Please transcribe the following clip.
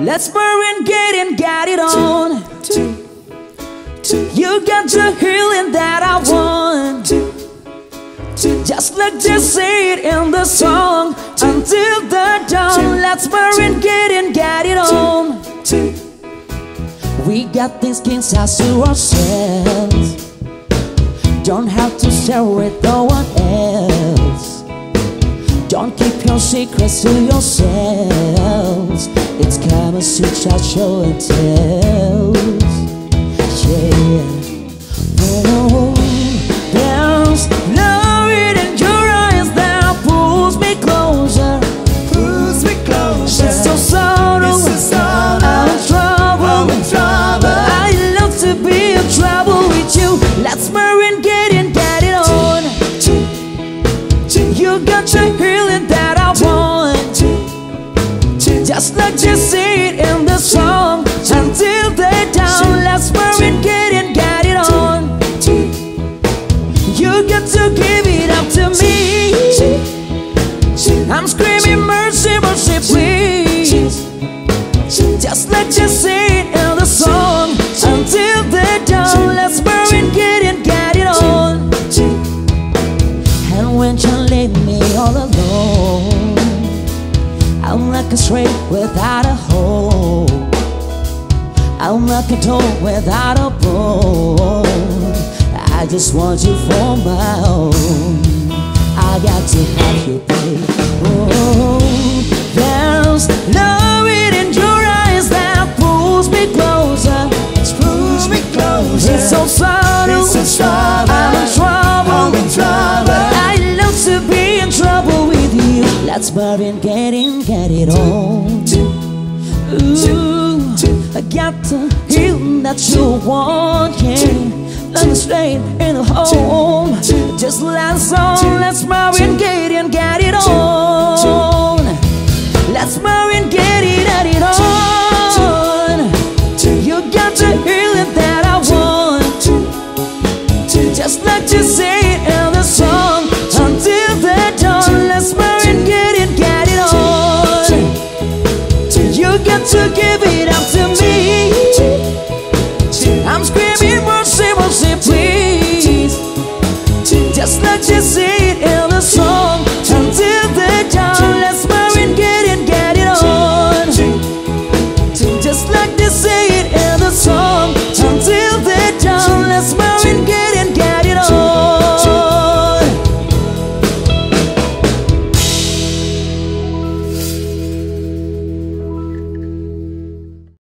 Let's burn, get in, get it on. You got the healing that I want. Just like they say it in the song. Until the dawn, let's burn, get in, get it on. We got these kings as to ourselves. Don't have to share with no one else. Don't keep your secrets to yourselves. It's Kama Sutra show and tells. Yeah. Just like you see it in the song. Until they down, let's marry, get in, get it on. You got to give it up to me. I'm screaming mercy, mercy, please. Just like you say A without a hole. I'm like a door without a bone. I just want you for my own. I got to have you, babe. Oh, That's why I'm getting, it on. Ooh, I got the healing that you want, yeah me stay in the home. Just let's on, let's Marvin Gaye and get it on. Let's Marvin Gaye it get it on. You got the healing that I want. Just like you say it